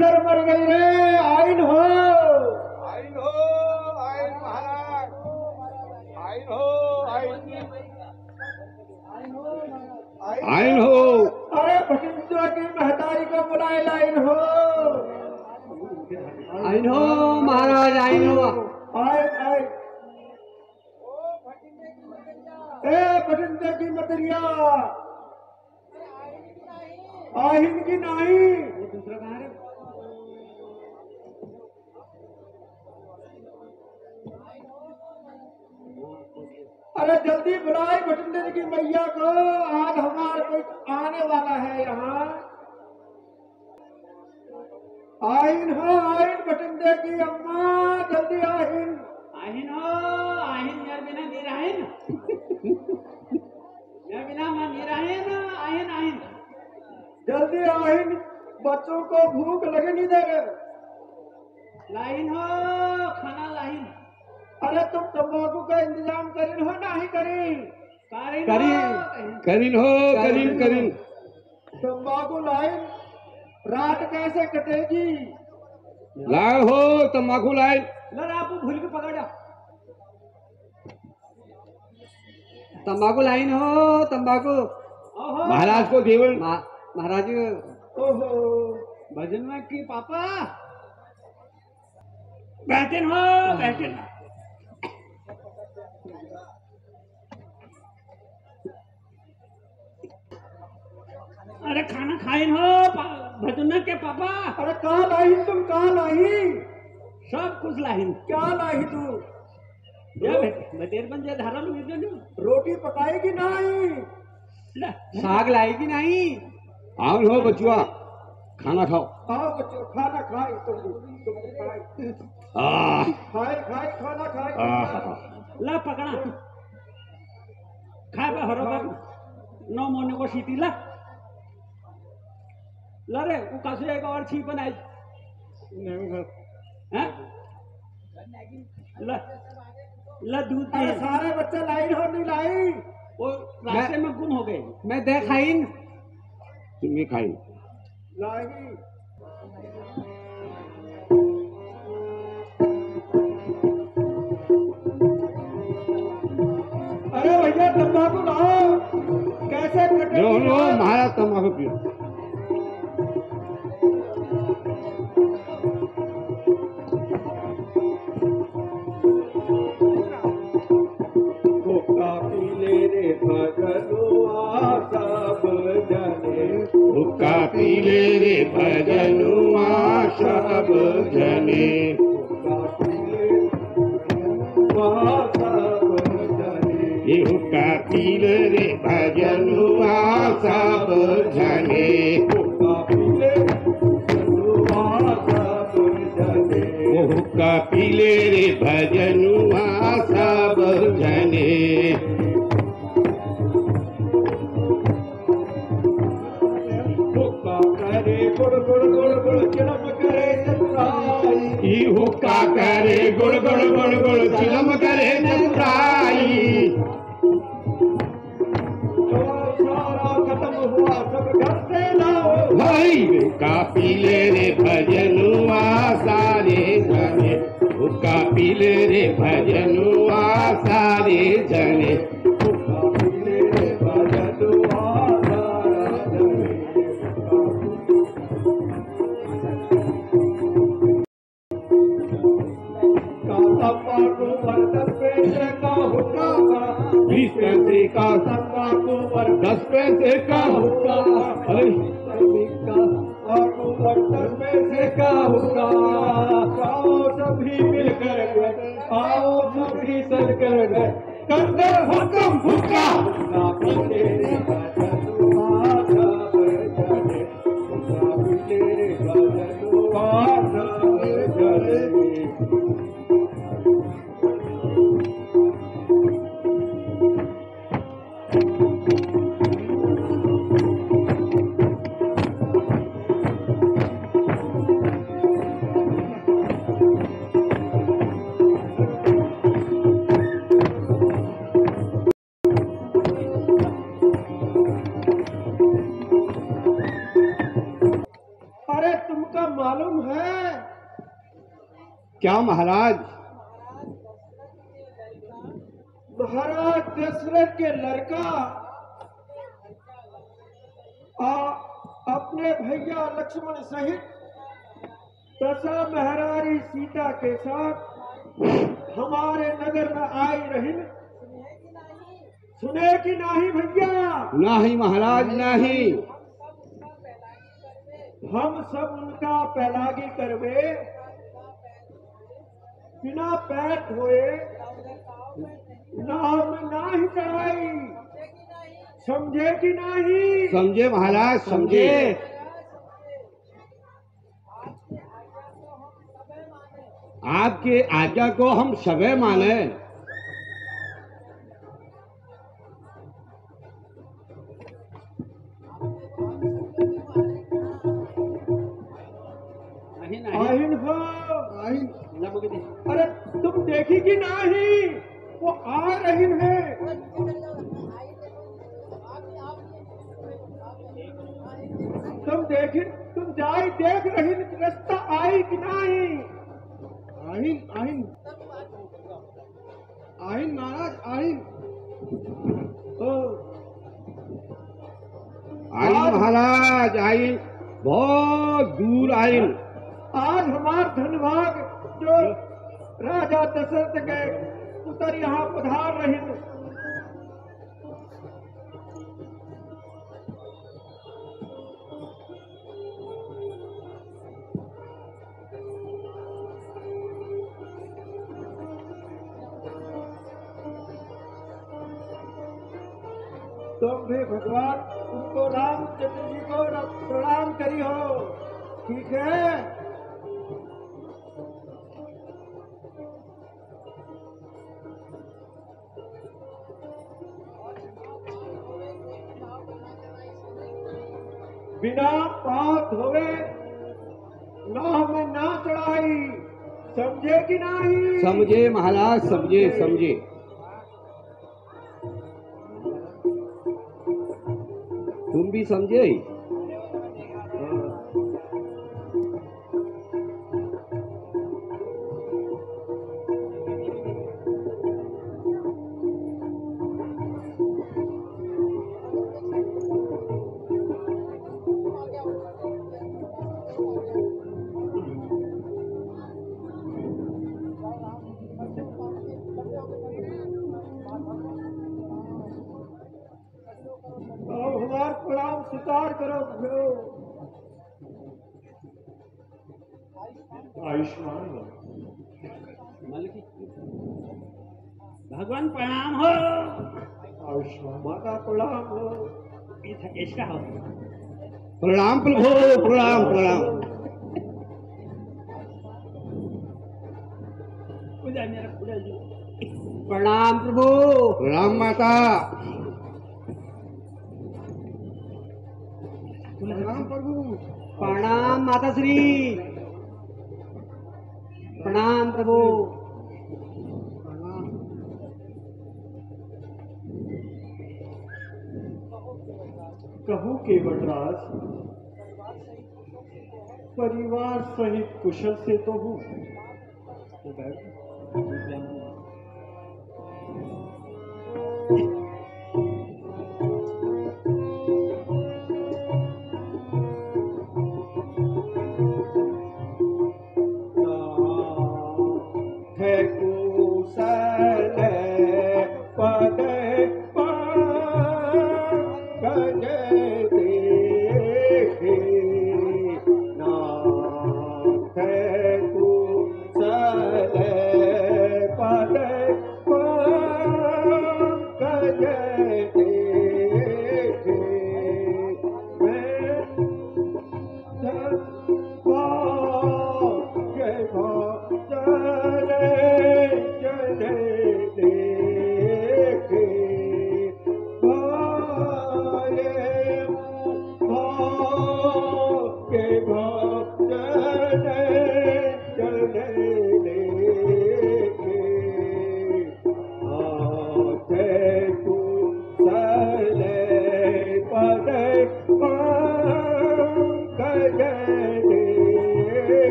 தர்மர்கள் करीन हो नहीं करीन? कारिन करीन। करीन। हो करीन करीन तंबाकू लाइन रात कैसे कटेगी? लाए हो तम्बाकू लाए लर आप भूल के पकड़। जा तम्बाकू लाइन हो तंबाकू। महाराज को देवल महाराज ओहो। भजन में की पापा? बैठे हो बैठे अरे खाना खाए हो भजन के पापा। अरे कहाँ लाई तुम कहाँ लाई सब कुछ लाहिन क्या लाई तू? बटेर बन जा धारा इधर रोटी पकाएगी नहीं? साग लाएगी नहीं। आउन हो बचुआ खाना खाओ। आओ बच्चों खाना खाए तुम तुम खाए। खाए खाए खाना खाए। ला पकड़ा। खाए हरो बाबू नौ मोने को सीटी ला। ला रे वो कासु एक और छी बनाई हैं? ला ला दूध अरे दे सारे बच्चे लाई हो नहीं लाई वो रास्ते में गुम हो गए। मैं दे खाइन। तुम भी खाइन। लाएगी। अरे भैया तंबाकू लाओ। कैसे कटेगी लो लो? महाराज तम्बाकू पियो। भजनुआ सब जने पैसे का अरे नगर में आई रही। सुने कि नहीं भैया? नहीं महाराज नहीं। हम सब उनका पैलागी करवे। बिना पैर धोए नाव में ना ही चढ़ाई समझे कि नहीं? समझे महाराज समझे। आपके आज्ञा को हम सबे माने। अरे तुम देखी कि नहीं? वो आ रही है। तुम देखी तुम जाई देख रही रास्ता आई कि नहीं? आहिन आहिन। आहिन महाराज आहिन। तो आहिन महाराज आहिन। बहुत दूर आहिन। आज हमार धनभाग जो राजा दशरथ के उतर यहाँ पधार रहे तुम भी भगवान उनको रामचंद्र जी को प्रणाम करी हो। ठीक है? बिना पाँव धोवे नाव में ना चढ़ाई, समझे कि नहीं? समझे महाराज, समझे समझे। भी समझे? प्रणाम हो हो प्रणाम प्रभु प्रणाम प्रणाम मेरा प्रणाम प्रभु प्रणाम माता प्रणाम प्रभु प्रणाम माता श्री प्रणाम प्रभु कहूँ के वटराज। परिवार सहित कुशल से तो हूँ। है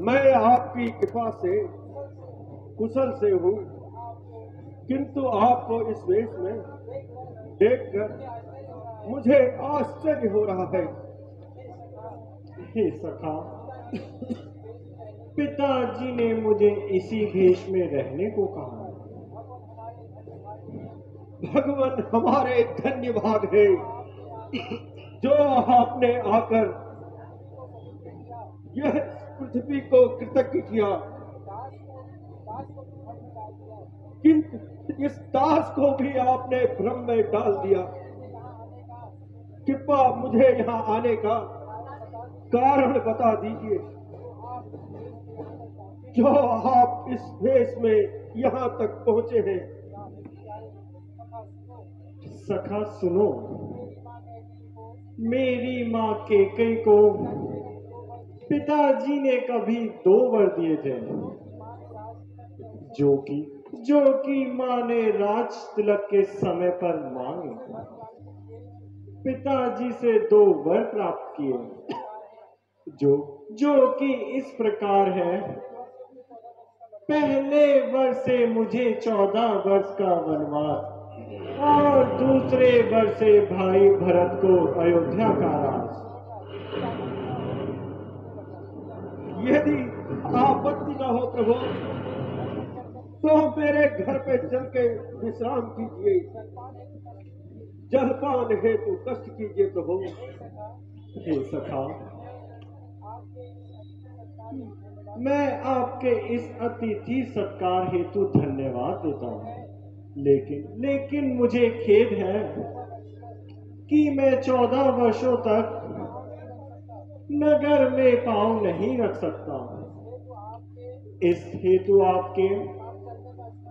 मैं आपकी कृपा से कुशल से हूँ, किंतु आपको इस वेश में देखकर मुझे आश्चर्य हो रहा है। सखा, पिताजी ने मुझे इसी भेष में रहने को कहा। भगवान हमारे धन्यवाद है, जो आपने आकर यह पृथ्वी को कृतज्ञ किया। किंतु इस दास को भी आपने भ्रम में डाल दिया। कृपा मुझे यहाँ आने का कारण बता दीजिए। जो आप इस देश में यहाँ तक पहुँचे हैं। सखा सुनो। मेरी माँ के कई को पिताजी ने कभी दो वर दिए थे जो कि जो कि माँ ने राज तिलक के समय पर मांगे। पिताजी से दो वर प्राप्त किए। जो जो कि इस प्रकार है। पहले वर्ष से मुझे चौदह वर्ष का वनवास और दूसरे वर्ष से भाई भरत को अयोध्या का राज। यदि आपत्ति न हो प्रभु तो मेरे घर पे चल के विश्राम कीजिए। जलपान हेतु कष्ट कीजिए प्रभु। हे सखा। मैं आपके इस अतिथि सत्कार हेतु धन्यवाद देता हूँ। लेकिन लेकिन मुझे खेद है कि मैं चौदह वर्षों तक नगर में पाँव नहीं रख सकता। इस हेतु आपके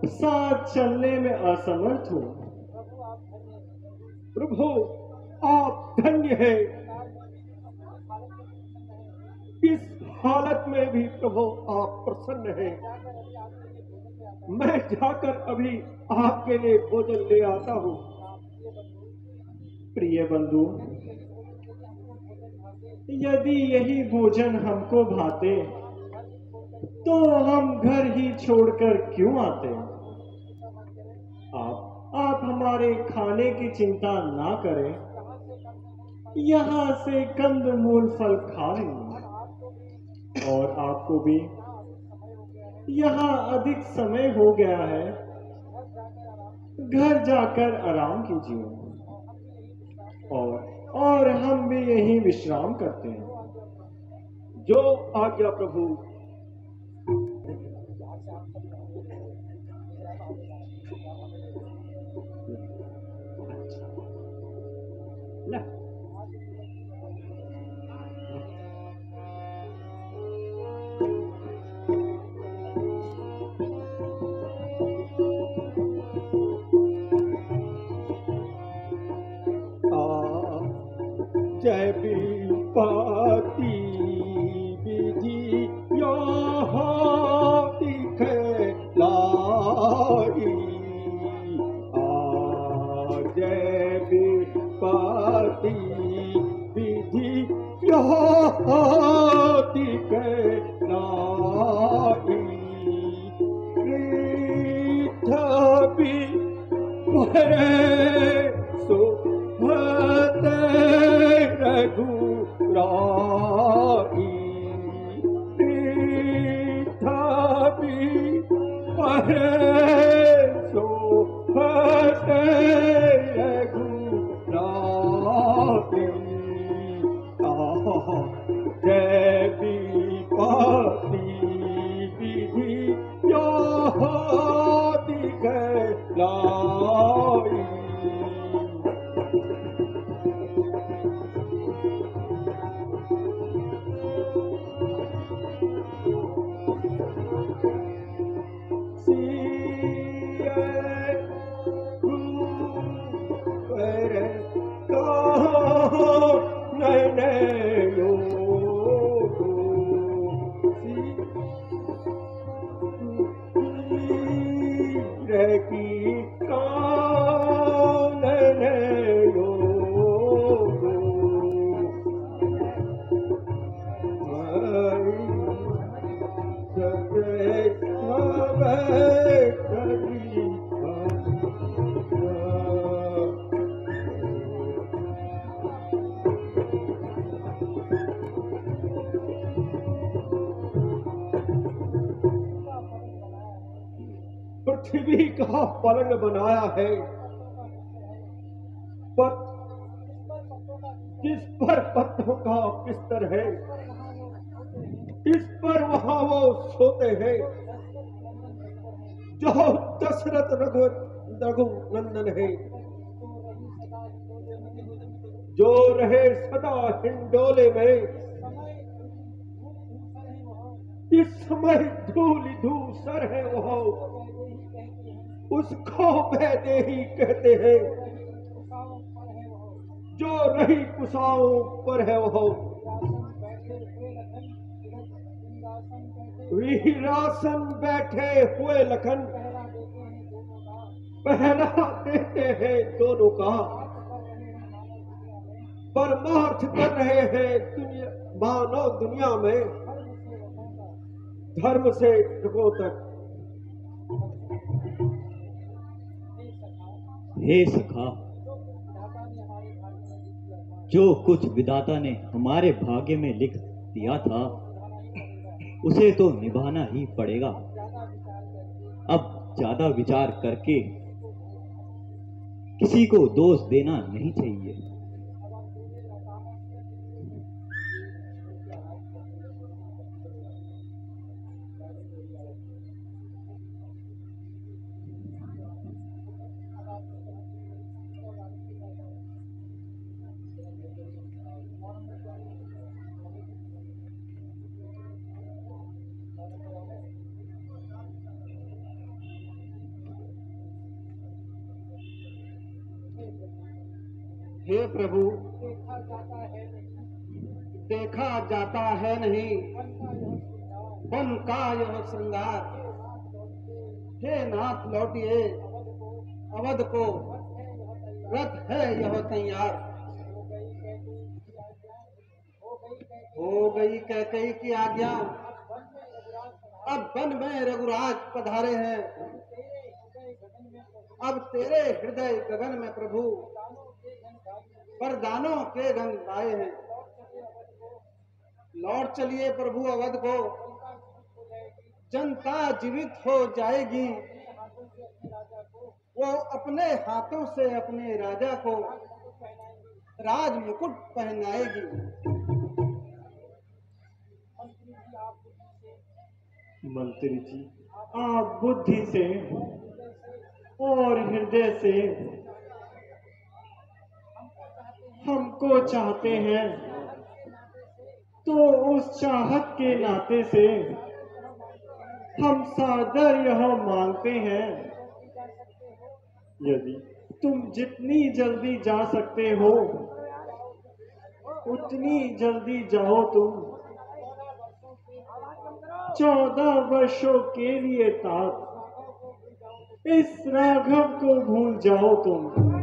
साथ चलने में असमर्थ हूँ। प्रभु, आप धन्य है। इस हालत में भी प्रभु, आप प्रसन्न है। मैं जाकर अभी आपके लिए भोजन ले आता हूँ। प्रिय बंधु यदि यही भोजन हमको भाते तो हम घर ही छोड़कर क्यों आते? आप आप हमारे खाने की चिंता ना करें। यहाँ से कंद मूल फल खा लेंगे। और आपको भी। यहाँ अधिक समय हो गया है। घर जाकर आराम कीजिए। और और हम भी यही विश्राम करते हैं। जो आज्ञा प्रभु परे जो दशरथ रघु रघु नंदन है, जो रहे सदा हिंडोले में, इस समय धूल धूसर है वो उसको वैदेही कहते हैं, जो रही कुशाओं पर है वो वीरासन बैठे हुए लखन पहरा देते हैं दोनों का। परमार्थ कर रहे हैं दुनिया, मानव दुनिया में। धर्म से जगो तक। हे सखा, जो कुछ विदाता ने हमारे भाग्य में लिख दिया था उसे तो निभाना ही पड़ेगा। अब ज़्यादा विचार करके किसी को दोष देना नहीं चाहिए। हे प्रभु देखा जाता है नहीं। बन का यह श्रृंगार। हे नाथ लौटिए। अवध को। रथ है यह तैयार। हो गई कैकई की आज्ञा। अब बन में रघुराज पधारे। हैं। अब तेरे हृदय गगन में प्रभु। वरदानों के गंग आए हैं। लौट चलिए प्रभु अवध को। जनता जीवित हो जाएगी। वो अपने हाथों से अपने राजा को राज मुकुट पहनाएगी। मंत्री जी आप बुद्धि से और हृदय से हमको चाहते हैं। तो उस चाहत के नाते से हम सादर यह मांगते हैं। यदि तुम जितनी जल्दी जा सकते हो, उतनी जल्दी जाओ तुम। चौदह वर्षों के लिए तात इस राघव को भूल जाओ तुम।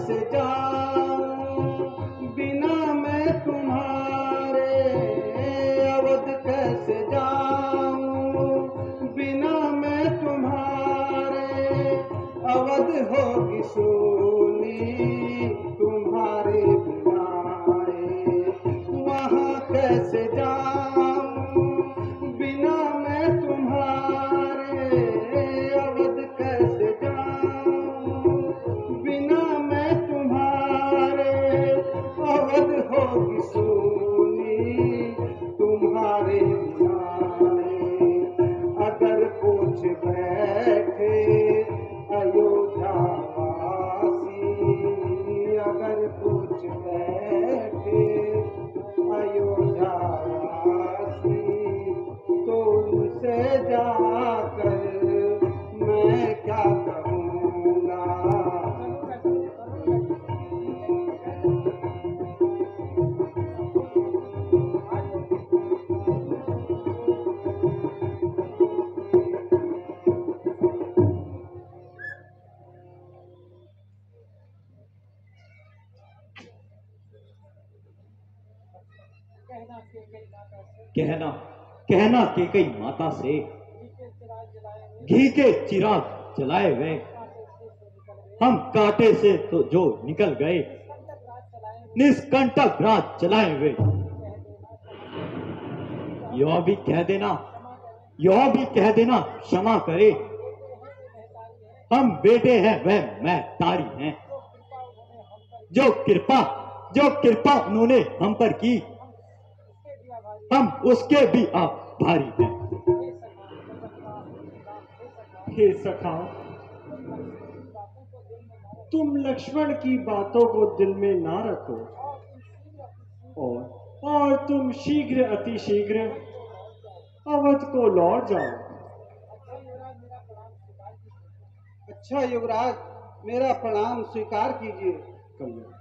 वहाँ कैसे कहना कहना के कई माता से घी के चिराग जलाए हुए हम कांटे से तो जो निकल गए, निष्कंटक रात चलाए हुए यह भी कह देना, यह भी कह देना, क्षमा करे। हम बेटे हैं, वह मैं तारी हैं। जो कृपा जो कृपा उन्होंने हम पर की हम उसके भी आप भारी हैं। हे सखा तुम लक्ष्मण की बातों को दिल में ना रखो और और तुम शीघ्र अति शीघ्र अवध को लौट जाओ। अच्छा युवराज मेरा प्रणाम स्वीकार कीजिए। कल्याण।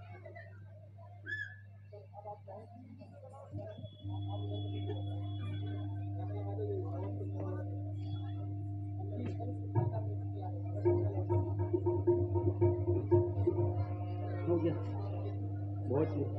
बहुत ही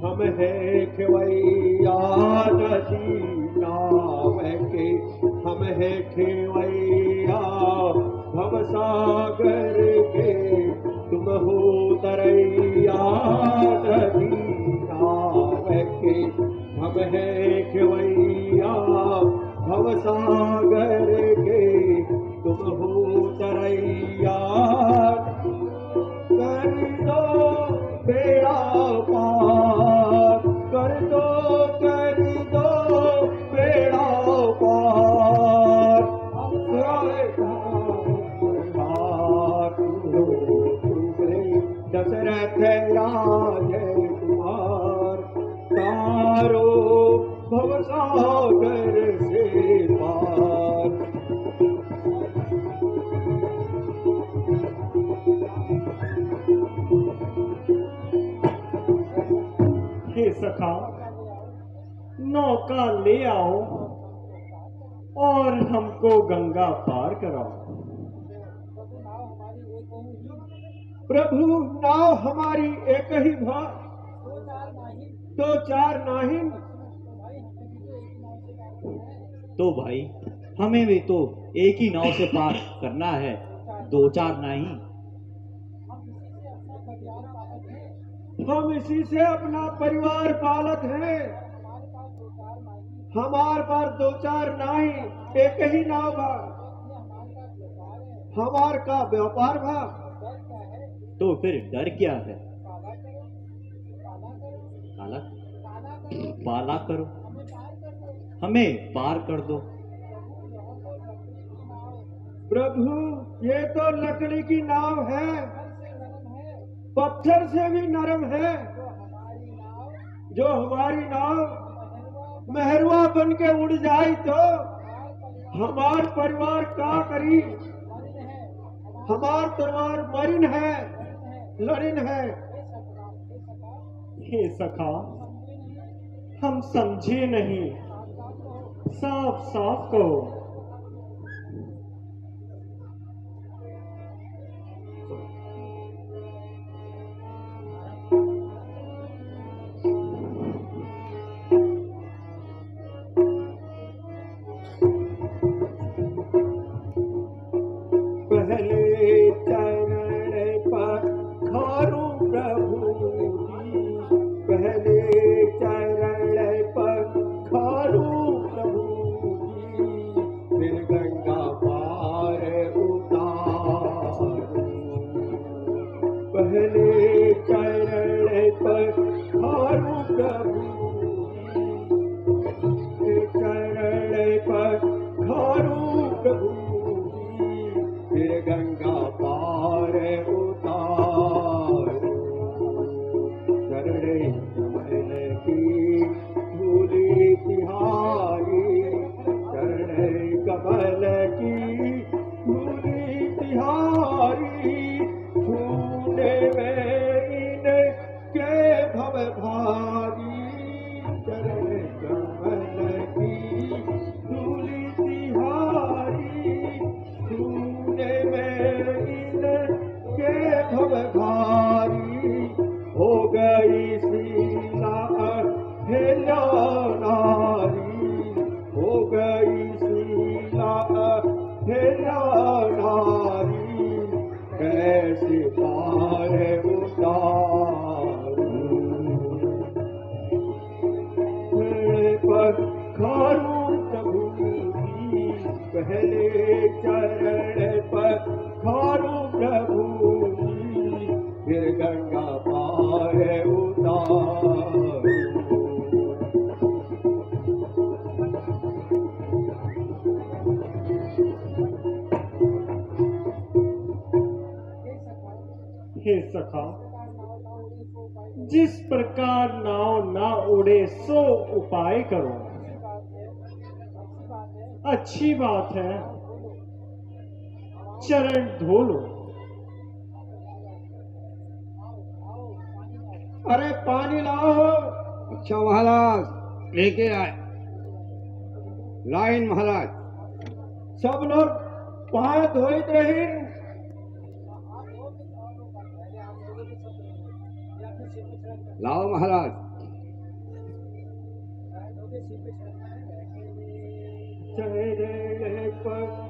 हम है खेवैया नदी प्रभु नाव हमारी एक ही भा दो चार नहीं तो भाई हमें भी तो एक ही नाव से पार करना है दो चार नहीं हम इसी से अपना परिवार पालत है। हमार पार दो चार नहीं एक ही नाव भा हमार का व्यापार भा तो फिर डर क्या है? काला पाला करो। हमें पार कर दो। प्रभु ये तो लकड़ी की नाव है। पत्थर से भी नरम है। जो हमारी नाव मेहरुआ बन के उड़ जाए तो हमार परिवार का करी हमार परिवार मरिन है लड़िन है। हे सखा हम समझे नहीं। साफ़ साफ़ कहो। खारू प्रभु फिर गंगा पार उतारू। सखा, जिस प्रकार नाव ना उड़े, सो उपाय करो। अच्छी बात है। चरण धो लो अरे पानी लाओ। अच्छा महाराज लेके आए। लाइन महाराज। सब लोग पाए धोइत रहे। लाओ महाराज। चरण पर।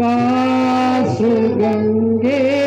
काश गंगे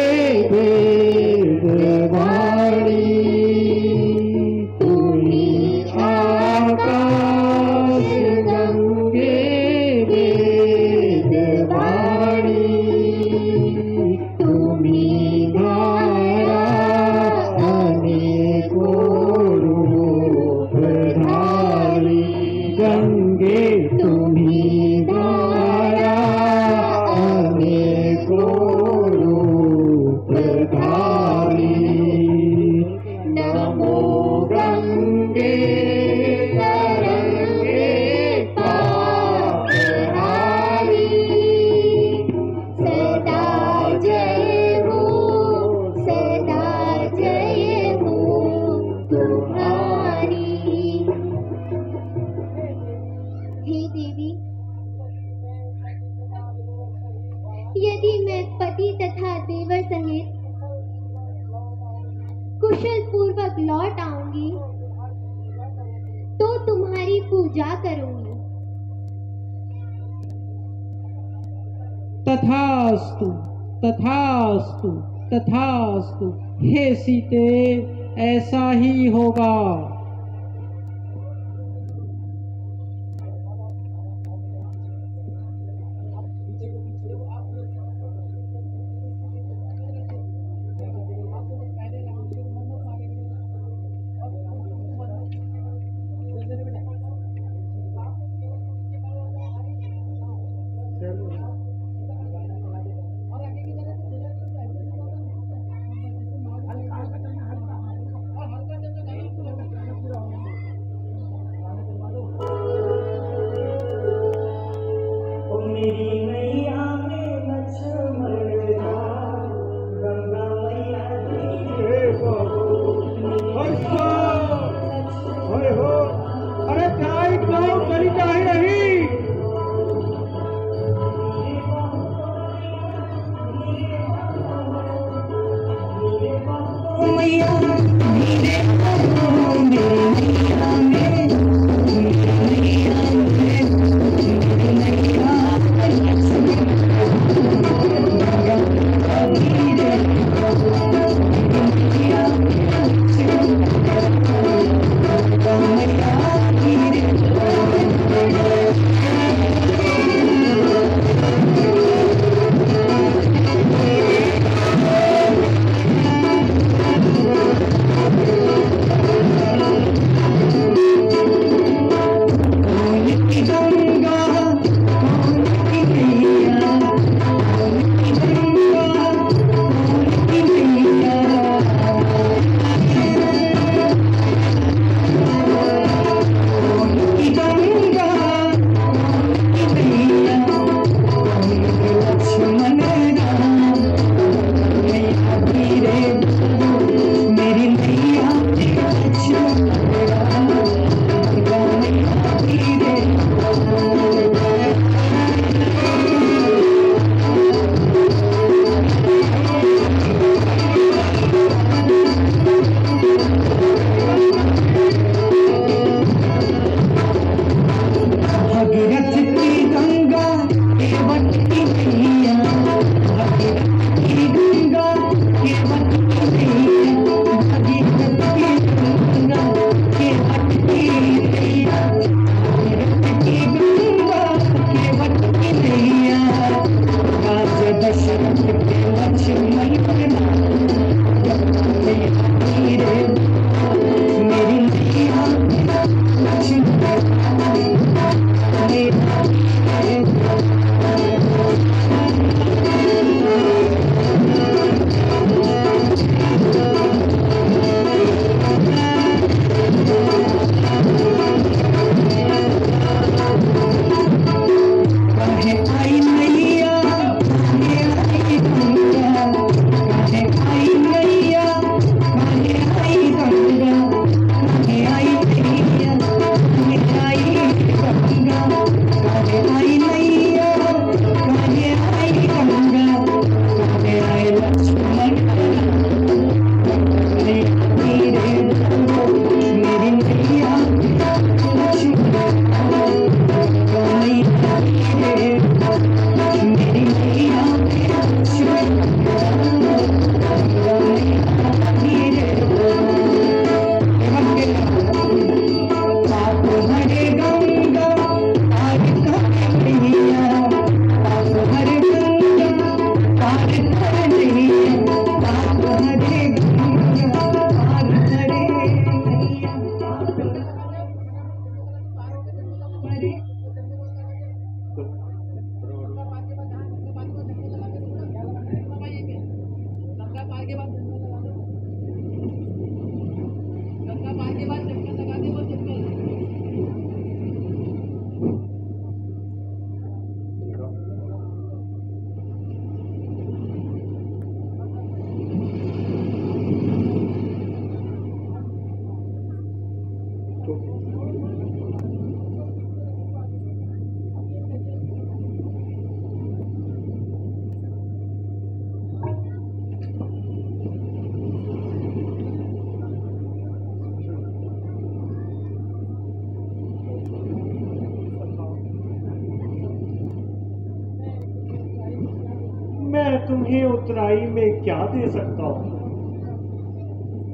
तुम्हें उतराई में क्या दे सकता हूँ?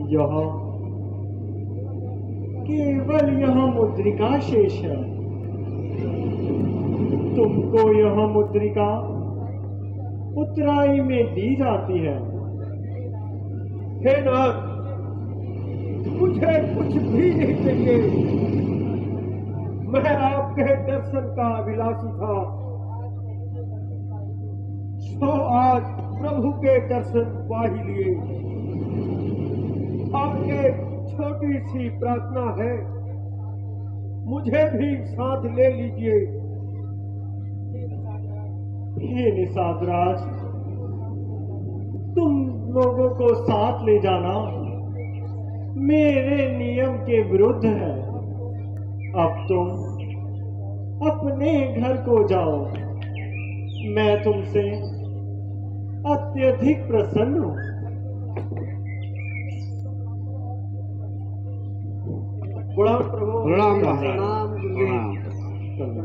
यह केवल यह मुद्रिका शेष है। तुमको यह मुद्रिका उतराई में दी जाती है। हे नाथ, मुझे कुछ भी नहीं चाहिए। मैं आपके दर्शन का अभिलाषी था। तो आज प्रभु के दर्शन पा ही लिए। एक छोटी सी प्रार्थना है, मुझे भी साथ ले लीजिए। निषाद राज, तुम लोगों को साथ ले जाना मेरे नियम के विरुद्ध है। अब तुम अपने घर को जाओ, मैं तुमसे अत्यधिक प्रसन्न हूँ। प्रणाम प्रभु। प्रणाम प्रणाम।